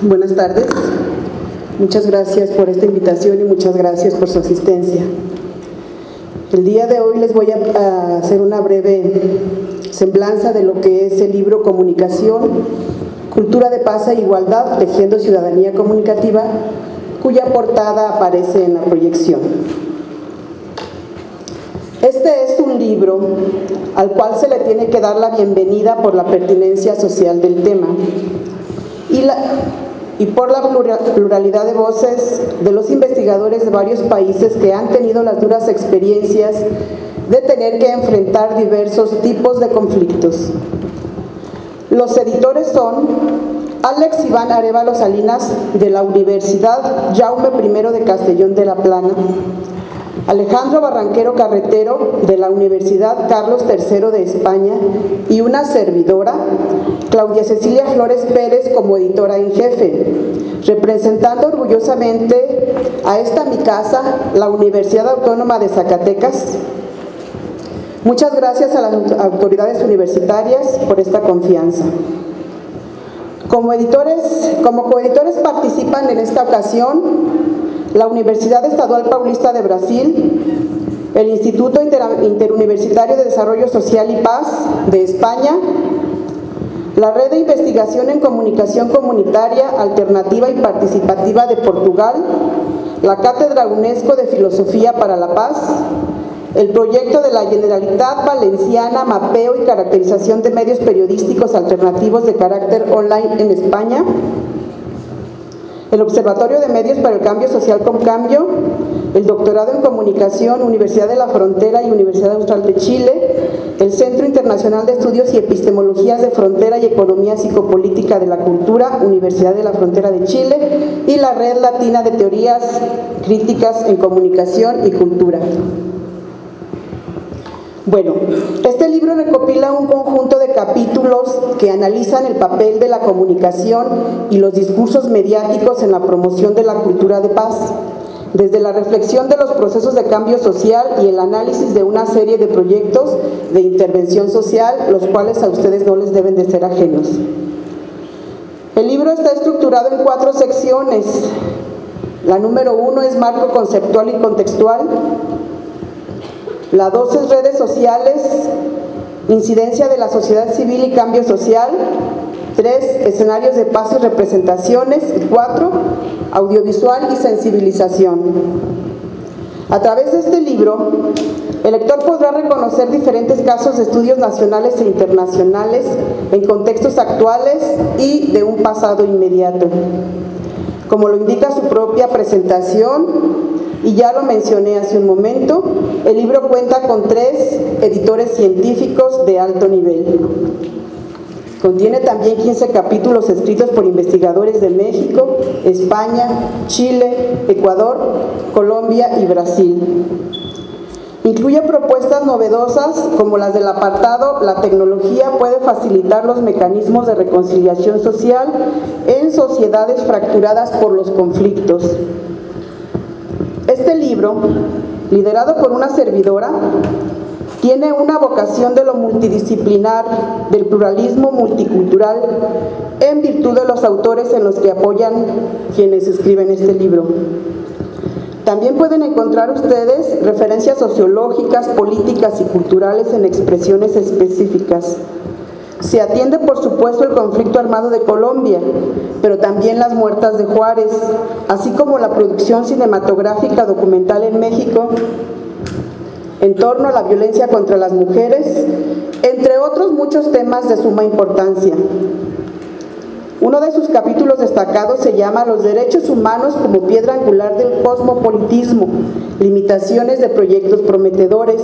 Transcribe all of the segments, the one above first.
Buenas tardes. Muchas gracias por esta invitación y muchas gracias por su asistencia. El día de hoy les voy a hacer una breve semblanza de lo que es el libro Comunicación, Cultura de Paz e Igualdad, Tejiendo Ciudadanía Comunicativa, cuya portada aparece en la proyección. Este es un libro al cual se le tiene que dar la bienvenida por la pertinencia social del tema y, la, y por la pluralidad de voces de los investigadores de varios países que han tenido las duras experiencias de tener que enfrentar diversos tipos de conflictos. Los editores son Alex Iván Arevalo Salinas de la Universidad Jaume I de Castellón de la Plana, Alejandro Barranquero Carretero de la Universidad Carlos III de España y una servidora, Claudia Cecilia Flores Pérez como editora en jefe, representando orgullosamente a esta mi casa, la Universidad Autónoma de Zacatecas. Muchas gracias a las autoridades universitarias por esta confianza. Como editores, como coeditores participan en esta ocasión la Universidad Estadual Paulista de Brasil, el Instituto Interuniversitario de Desarrollo Social y Paz de España, la Red de Investigación en Comunicación Comunitaria Alternativa y Participativa de Portugal, la Cátedra UNESCO de Filosofía para la Paz, el proyecto de la Generalitat Valenciana Mapeo y Caracterización de Medios Periodísticos Alternativos de Carácter Online en España, el Observatorio de Medios para el Cambio Social con Cambio, el Doctorado en Comunicación, Universidad de la Frontera y Universidad Austral de Chile, el Centro Internacional de Estudios y Epistemologías de Frontera y Economía Psicopolítica de la Cultura, Universidad de la Frontera de Chile, y la Red Latina de Teorías Críticas en Comunicación y Cultura. Bueno, este libro recopila un conjunto de capítulos que analizan el papel de la comunicación y los discursos mediáticos en la promoción de la cultura de paz, desde la reflexión de los procesos de cambio social y el análisis de una serie de proyectos de intervención social, los cuales a ustedes no les deben de ser ajenos. El libro está estructurado en cuatro secciones. La número uno es marco conceptual y contextual, la dos es redes sociales, incidencia de la sociedad civil y cambio social. Tres, escenarios de paz y representaciones. Y cuatro, audiovisual y sensibilización. A través de este libro, el lector podrá reconocer diferentes casos de estudios nacionales e internacionales en contextos actuales y de un pasado inmediato. Como lo indica su propia presentación, y ya lo mencioné hace un momento, el libro cuenta con tres editores científicos de alto nivel. Contiene también 15 capítulos escritos por investigadores de México, España, Chile, Ecuador, Colombia y Brasil. Incluye propuestas novedosas como las del apartado La tecnología puede facilitar los mecanismos de reconciliación social en sociedades fracturadas por los conflictos este libro, liderado por una servidora, tiene una vocación de lo multidisciplinar, del pluralismo multicultural, en virtud de los autores en los que apoyan quienes escriben este libro. También pueden encontrar ustedes referencias sociológicas, políticas y culturales en expresiones específicas. Se atiende, por supuesto, el conflicto armado de Colombia, pero también las muertas de Juárez, así como la producción cinematográfica documental en México en torno a la violencia contra las mujeres, entre otros muchos temas de suma importancia. Uno de sus capítulos destacados se llama Los derechos humanos como piedra angular del cosmopolitismo, limitaciones de proyectos prometedores,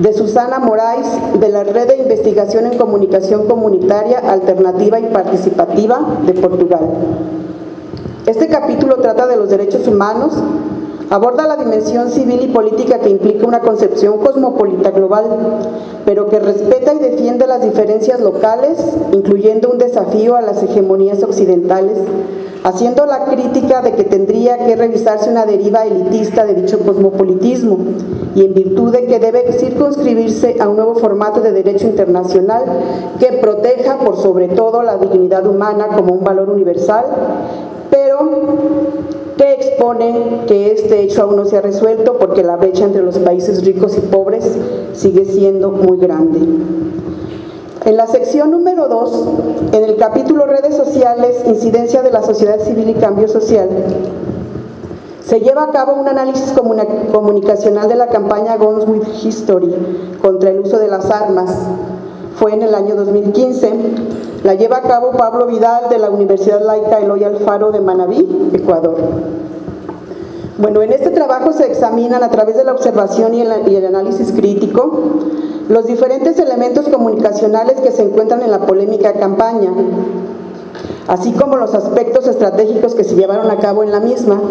de Susana Moraes, de la Red de Investigación en Comunicación Comunitaria, Alternativa y Participativa de Portugal. Este capítulo trata de los derechos humanos, Aborda la dimensión civil y política que implica una concepción cosmopolita global, pero que respeta y defiende las diferencias locales, incluyendo un desafío a las hegemonías occidentales, haciendo la crítica de que tendría que revisarse una deriva elitista de dicho cosmopolitismo y en virtud de que debe circunscribirse a un nuevo formato de derecho internacional que proteja por sobre todo la dignidad humana como un valor universal, pero que expone que este hecho aún no se ha resuelto porque la brecha entre los países ricos y pobres sigue siendo muy grande. En la sección número 2, en el capítulo Redes sociales, incidencia de la sociedad civil y cambio social, se lleva a cabo un análisis comunicacional de la campaña Guns with History contra el uso de las armas. Fue en el año 2015. La lleva a cabo Pablo Vidal de la Universidad Laica Eloy Alfaro de Manabí, Ecuador. Bueno, en este trabajo se examinan a través de la observación y el análisis crítico los diferentes elementos comunicacionales que se encuentran en la polémica campaña, así como los aspectos estratégicos que se llevaron a cabo en la misma.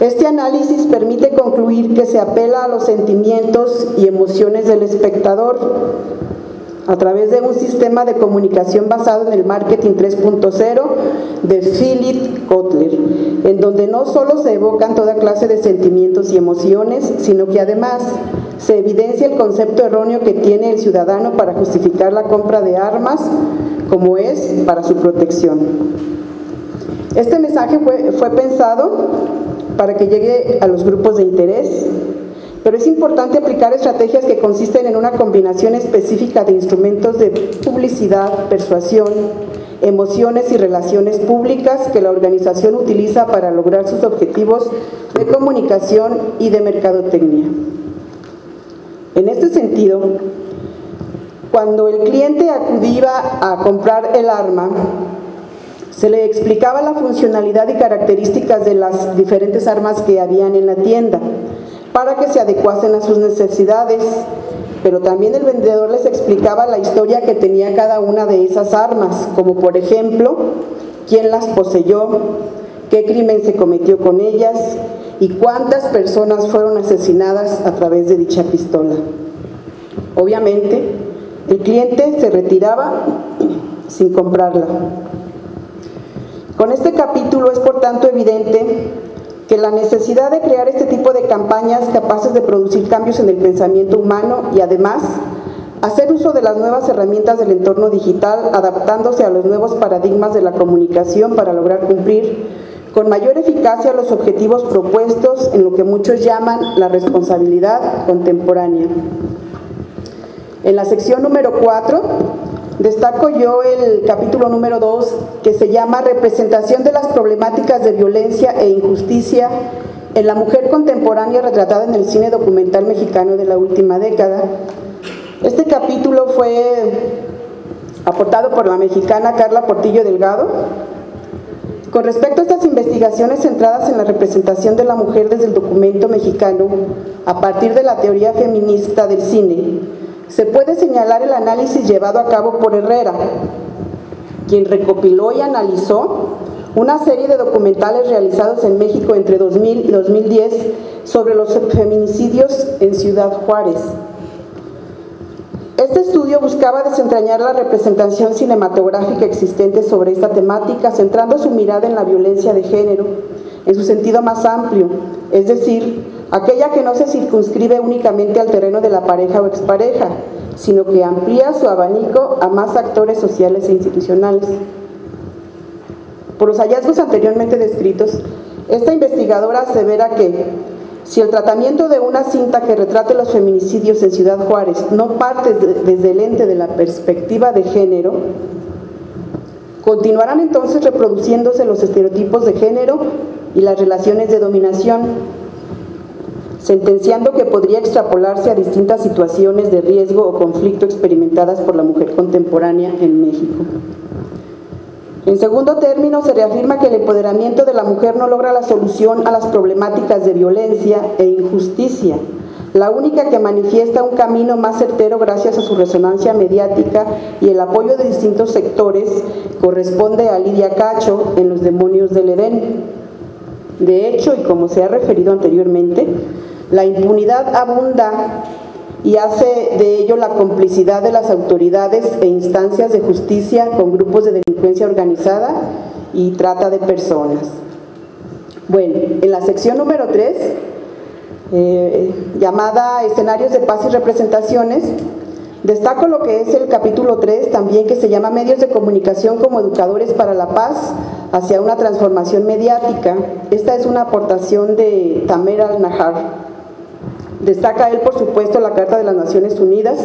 Este análisis permite concluir que se apela a los sentimientos y emociones del espectador a través de un sistema de comunicación basado en el marketing 3.0 de Philip Kotler, en donde no solo se evocan toda clase de sentimientos y emociones, sino que además se evidencia el concepto erróneo que tiene el ciudadano para justificar la compra de armas, como es para su protección. Este mensaje fue, fue pensado para que llegue a los grupos de interés, pero es importante aplicar estrategias que consisten en una combinación específica de instrumentos de publicidad, persuasión, emociones y relaciones públicas que la organización utiliza para lograr sus objetivos de comunicación y de mercadotecnia. En este sentido, cuando el cliente acudía a comprar el arma, se le explicaba la funcionalidad y características de las diferentes armas que habían en la tienda para que se adecuasen a sus necesidades, pero también el vendedor les explicaba la historia que tenía cada una de esas armas, como por ejemplo, quién las poseyó, qué crimen se cometió con ellas y cuántas personas fueron asesinadas a través de dicha pistola. Obviamente, el cliente se retiraba sin comprarla. Con este capítulo es por tanto evidente que la necesidad de crear este tipo de campañas capaces de producir cambios en el pensamiento humano y además hacer uso de las nuevas herramientas del entorno digital, adaptándose a los nuevos paradigmas de la comunicación para lograr cumplir con mayor eficacia los objetivos propuestos en lo que muchos llaman la responsabilidad contemporánea. En la sección número 4 Destaco yo el capítulo número 2 que se llama Representación de las problemáticas de violencia e injusticia en la mujer contemporánea retratada en el cine documental mexicano de la última década. Este capítulo fue aportado por la mexicana Carla Portillo Delgado. Con respecto a estas investigaciones centradas en la representación de la mujer desde el documento mexicano, a partir de la teoría feminista del cine, se puede señalar el análisis llevado a cabo por Herrera, quien recopiló y analizó una serie de documentales realizados en México entre 2000 y 2010 sobre los feminicidios en Ciudad Juárez. Este estudio buscaba desentrañar la representación cinematográfica existente sobre esta temática, centrando su mirada en la violencia de género, en su sentido más amplio, es decir, aquella que no se circunscribe únicamente al terreno de la pareja o expareja, sino que amplía su abanico a más actores sociales e institucionales. Por los hallazgos anteriormente descritos, esta investigadora asevera que si el tratamiento de una cinta que retrate los feminicidios en Ciudad Juárez no parte desde el ente de la perspectiva de género, continuarán entonces reproduciéndose los estereotipos de género y las relaciones de dominación, sentenciando que podría extrapolarse a distintas situaciones de riesgo o conflicto experimentadas por la mujer contemporánea en México. En segundo término, se reafirma que el empoderamiento de la mujer no logra la solución a las problemáticas de violencia e injusticia, la única que manifiesta un camino más certero gracias a su resonancia mediática y el apoyo de distintos sectores corresponde a Lidia Cacho en Los demonios del Edén. De hecho, y como se ha referido anteriormente, la impunidad abunda y hace de ello la complicidad de las autoridades e instancias de justicia con grupos de delincuencia organizada y trata de personas. Bueno, en la sección número 3, eh, llamada Escenarios de Paz y Representaciones, destaco lo que es el capítulo 3, también que se llama Medios de Comunicación como Educadores para la Paz hacia una transformación mediática. Esta es una aportación de Tamer al-Nahar. Destaca él, por supuesto, la Carta de las Naciones Unidas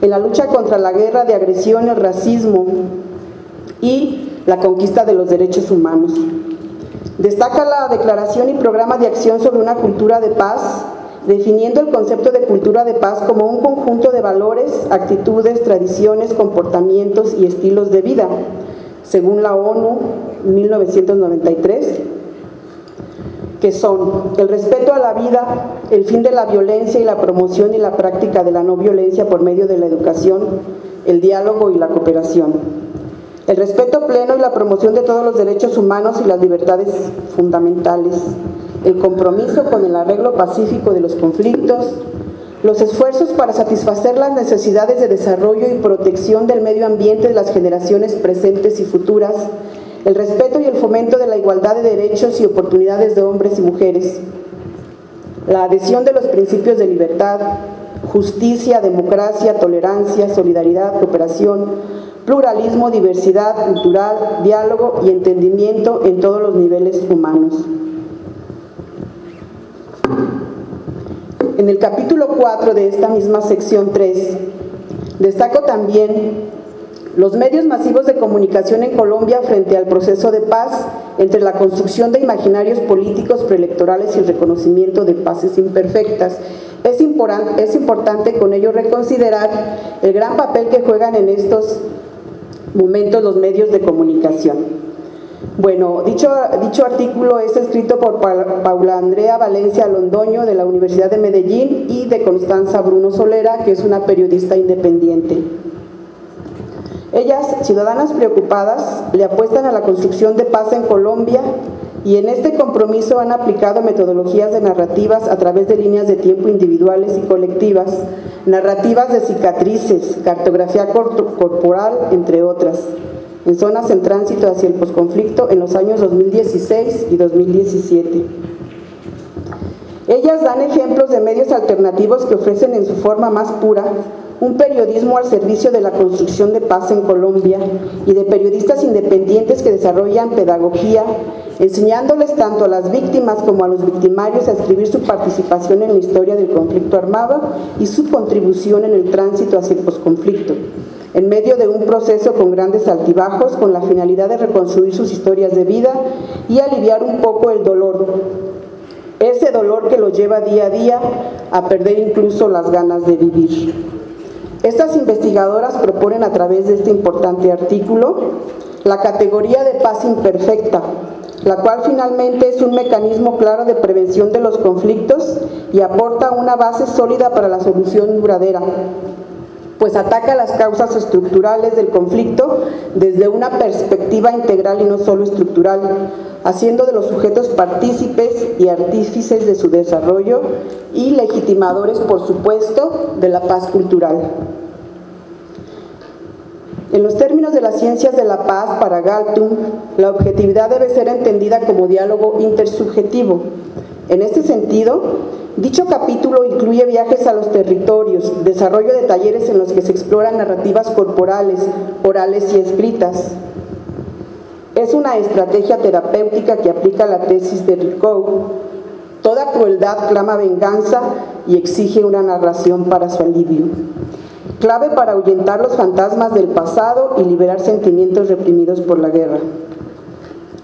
en la lucha contra la guerra de agresión, el racismo y la conquista de los derechos humanos. Destaca la declaración y programa de acción sobre una cultura de paz, definiendo el concepto de cultura de paz como un conjunto de valores, actitudes, tradiciones, comportamientos y estilos de vida, según la ONU 1993 que son el respeto a la vida, el fin de la violencia y la promoción y la práctica de la no violencia por medio de la educación, el diálogo y la cooperación. El respeto pleno y la promoción de todos los derechos humanos y las libertades fundamentales. El compromiso con el arreglo pacífico de los conflictos. Los esfuerzos para satisfacer las necesidades de desarrollo y protección del medio ambiente de las generaciones presentes y futuras el respeto y el fomento de la igualdad de derechos y oportunidades de hombres y mujeres, la adhesión de los principios de libertad, justicia, democracia, tolerancia, solidaridad, cooperación, pluralismo, diversidad cultural, diálogo y entendimiento en todos los niveles humanos. En el capítulo 4 de esta misma sección 3, destaco también los medios masivos de comunicación en Colombia frente al proceso de paz, entre la construcción de imaginarios políticos preelectorales y el reconocimiento de paces imperfectas. Es, importante con ello reconsiderar el gran papel que juegan en estos momentos los medios de comunicación. Bueno, dicho, dicho artículo es escrito por Paula Andrea Valencia Londoño de la Universidad de Medellín y de Constanza Bruno Solera, que es una periodista independiente. Ellas, ciudadanas preocupadas, le apuestan a la construcción de paz en Colombia y en este compromiso han aplicado metodologías de narrativas a través de líneas de tiempo individuales y colectivas, narrativas de cicatrices, cartografía corporal, entre otras, en zonas en tránsito hacia el posconflicto en los años 2016 y 2017. Ellas dan ejemplos de medios alternativos que ofrecen en su forma más pura un periodismo al servicio de la construcción de paz en Colombia y de periodistas independientes que desarrollan pedagogía, enseñándoles tanto a las víctimas como a los victimarios a escribir su participación en la historia del conflicto armado y su contribución en el tránsito hacia el posconflicto, en medio de un proceso con grandes altibajos con la finalidad de reconstruir sus historias de vida y aliviar un poco el dolor ese dolor que lo lleva día a día a perder incluso las ganas de vivir. Estas investigadoras proponen a través de este importante artículo la categoría de paz imperfecta, la cual finalmente es un mecanismo claro de prevención de los conflictos y aporta una base sólida para la solución duradera, pues ataca las causas estructurales del conflicto desde una perspectiva integral y no solo estructural, haciendo de los sujetos partícipes y artífices de su desarrollo y legitimadores, por supuesto, de la paz cultural. En los términos de las ciencias de la paz para Galtung, la objetividad debe ser entendida como diálogo intersubjetivo. En este sentido, dicho capítulo incluye viajes a los territorios, desarrollo de talleres en los que se exploran narrativas corporales, orales y escritas, es una estrategia terapéutica que aplica la tesis de Ricoeur. Toda crueldad clama venganza y exige una narración para su alivio. Clave para ahuyentar los fantasmas del pasado y liberar sentimientos reprimidos por la guerra.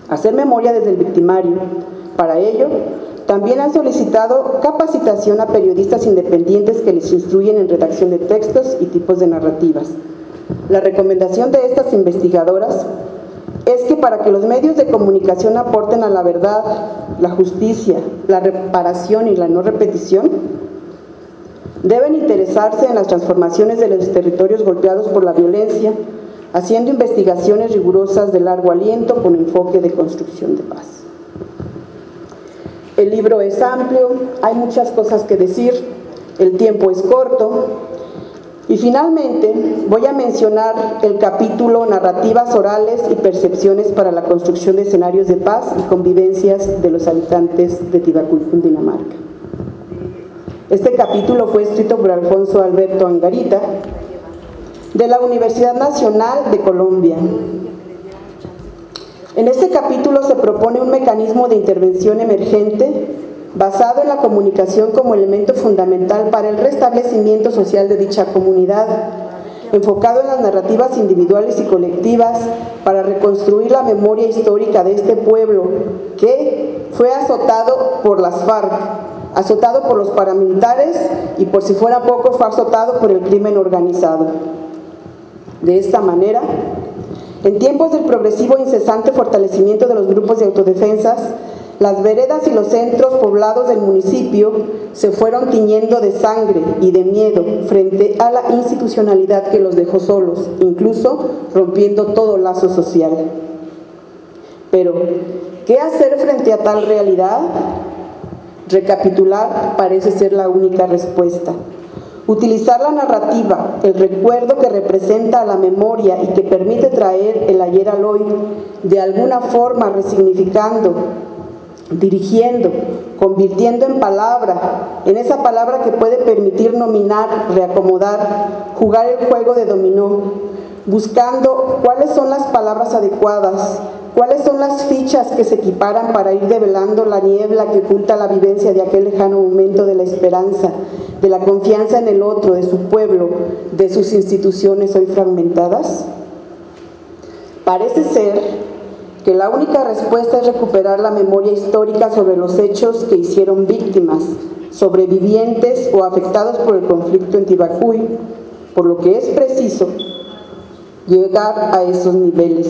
Hacer memoria desde el victimario. Para ello, también han solicitado capacitación a periodistas independientes que les instruyen en redacción de textos y tipos de narrativas. La recomendación de estas investigadoras es que para que los medios de comunicación aporten a la verdad, la justicia, la reparación y la no repetición, deben interesarse en las transformaciones de los territorios golpeados por la violencia, haciendo investigaciones rigurosas de largo aliento con enfoque de construcción de paz. El libro es amplio, hay muchas cosas que decir, el tiempo es corto, Y finalmente voy a mencionar el capítulo Narrativas orales y percepciones para la construcción de escenarios de paz y convivencias de los habitantes de Tibacuy, Dinamarca. Este capítulo fue escrito por Alfonso Alberto Angarita de la Universidad Nacional de Colombia. En este capítulo se propone un mecanismo de intervención emergente basado en la comunicación como elemento fundamental para el restablecimiento social de dicha comunidad, enfocado en las narrativas individuales y colectivas para reconstruir la memoria histórica de este pueblo que fue azotado por las FARC, azotado por los paramilitares y por si fuera poco fue azotado por el crimen organizado. De esta manera, en tiempos del progresivo e incesante fortalecimiento de los grupos de autodefensas, las veredas y los centros poblados del municipio se fueron tiñendo de sangre y de miedo frente a la institucionalidad que los dejó solos, incluso rompiendo todo lazo social. Pero, ¿qué hacer frente a tal realidad? Recapitular parece ser la única respuesta. Utilizar la narrativa, el recuerdo que representa a la memoria y que permite traer el ayer al hoy, de alguna forma resignificando dirigiendo, convirtiendo en palabra, en esa palabra que puede permitir nominar, reacomodar, jugar el juego de dominó, buscando cuáles son las palabras adecuadas, cuáles son las fichas que se equiparan para ir develando la niebla que oculta la vivencia de aquel lejano momento de la esperanza, de la confianza en el otro, de su pueblo, de sus instituciones hoy fragmentadas. Parece ser que la única respuesta es recuperar la memoria histórica sobre los hechos que hicieron víctimas, sobrevivientes o afectados por el conflicto en Tibacuy, por lo que es preciso llegar a esos niveles.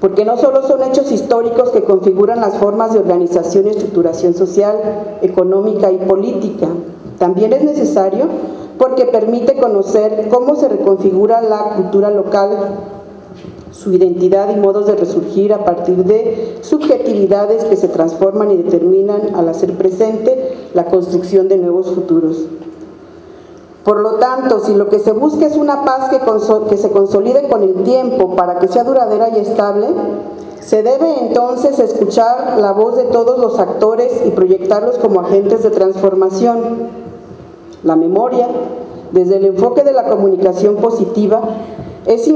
Porque no solo son hechos históricos que configuran las formas de organización y estructuración social, económica y política, también es necesario porque permite conocer cómo se reconfigura la cultura local su identidad y modos de resurgir a partir de subjetividades que se transforman y determinan al hacer presente la construcción de nuevos futuros. Por lo tanto, si lo que se busca es una paz que, que se consolide con el tiempo para que sea duradera y estable, se debe entonces escuchar la voz de todos los actores y proyectarlos como agentes de transformación. La memoria, desde el enfoque de la comunicación positiva, es,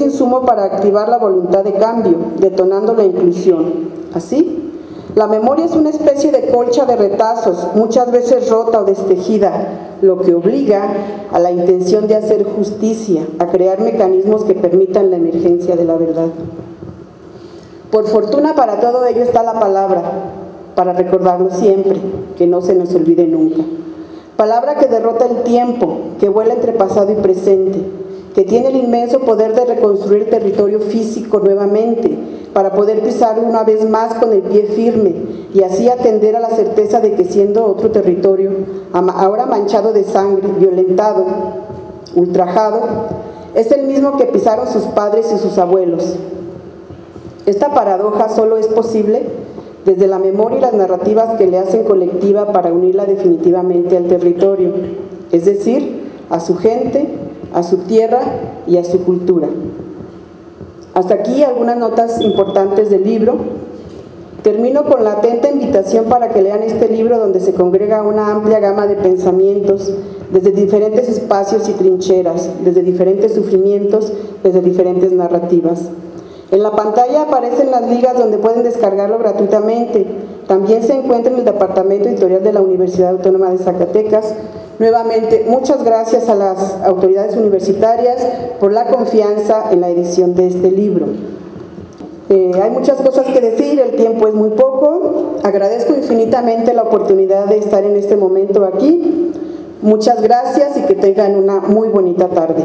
insumo para activar la voluntad de cambio, detonando la inclusión. Así, la memoria es una especie de colcha de retazos, muchas veces rota o destejida, lo que obliga a la intención de hacer justicia, a crear mecanismos que permitan la emergencia de la verdad. Por fortuna para todo ello está la palabra, para recordarlo siempre, que no se nos olvide nunca. Palabra que derrota el tiempo, que vuela entre pasado y presente, que tiene el inmenso poder de reconstruir territorio físico nuevamente, para poder pisar una vez más con el pie firme y así atender a la certeza de que siendo otro territorio, ahora manchado de sangre, violentado, ultrajado, es el mismo que pisaron sus padres y sus abuelos. Esta paradoja solo es posible desde la memoria y las narrativas que le hacen colectiva para unirla definitivamente al territorio, es decir, a su gente, a su tierra y a su cultura. Hasta aquí algunas notas importantes del libro. Termino con la atenta invitación para que lean este libro donde se congrega una amplia gama de pensamientos desde diferentes espacios y trincheras, desde diferentes sufrimientos, desde diferentes narrativas. En la pantalla aparecen las ligas donde pueden descargarlo gratuitamente. También se encuentra en el Departamento Editorial de la Universidad Autónoma de Zacatecas, Nuevamente, muchas gracias a las autoridades universitarias por la confianza en la edición de este libro. Eh, hay muchas cosas que decir, el tiempo es muy poco. Agradezco infinitamente la oportunidad de estar en este momento aquí. Muchas gracias y que tengan una muy bonita tarde.